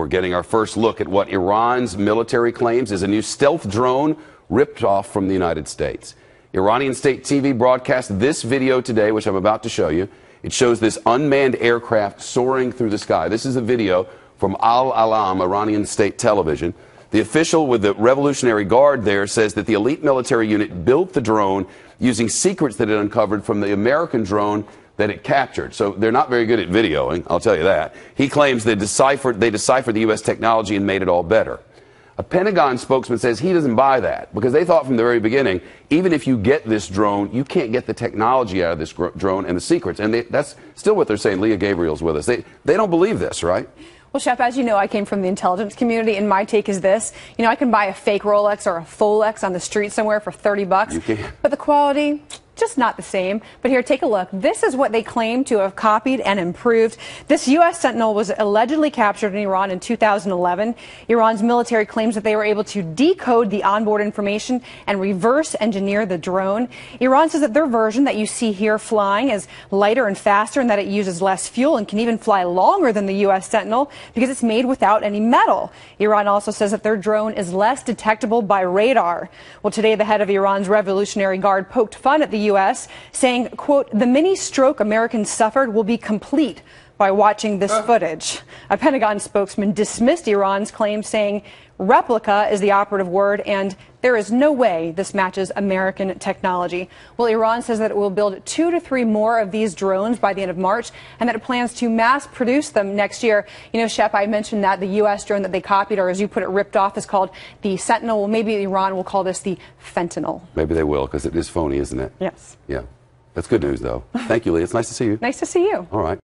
We're getting our first look at what Iran's military claims is a new stealth drone ripped off from the United States. Iranian state TV broadcast this video today, which I'm about to show you. It shows this unmanned aircraft soaring through the sky. This is a video from Al Alam, Iranian state television. The official with the Revolutionary Guard there says that the elite military unit built the drone using secrets that it uncovered from the American drone that it captured. So they're not very good at videoing, I'll tell you that. He claims they deciphered, they deciphered the U.S. technology and made it all better. A Pentagon spokesman says he doesn't buy that because they thought from the very beginning, even if you get this drone, you can't get the technology out of this drone and the secrets. And they, that's still what they're saying. Lea Gabrielle's with us. They, they don't believe this, right? Well, Shep, as you know, I came from the intelligence community, and my take is this: you know, I can buy a fake Rolex or a Folex on the street somewhere for 30 bucks, but the quality, just not the same. But here, take a look. This is what they claim to have copied and improved. This U.S. Sentinel was allegedly captured in Iran in 2011. Iran's military claims that they were able to decode the onboard information and reverse engineer the drone. Iran says that their version that you see here flying is lighter and faster and that it uses less fuel and can even fly longer than the U.S. Sentinel because it's made without any metal. Iran also says that their drone is less detectable by radar. Well, today, the head of Iran's Revolutionary Guard poked fun at the U.S., saying, quote, the mini stroke Americans suffered will be complete by watching this uh-huh. footage. A Pentagon spokesman dismissed Iran's claim, saying replica is the operative word, and there is no way this matches American technology. Well, Iran says that it will build two to three more of these drones by the end of March, and that it plans to mass produce them next year. You know, Shep, I mentioned that the U.S. drone that they copied, or as you put it, ripped off, is called the Sentinel. Well, maybe Iran will call this the fentanyl. Maybe they will, because it is phony, isn't it? Yes. Yeah. That's good news, though. Thank you, Lee. It's nice to see you. Nice to see you. All right.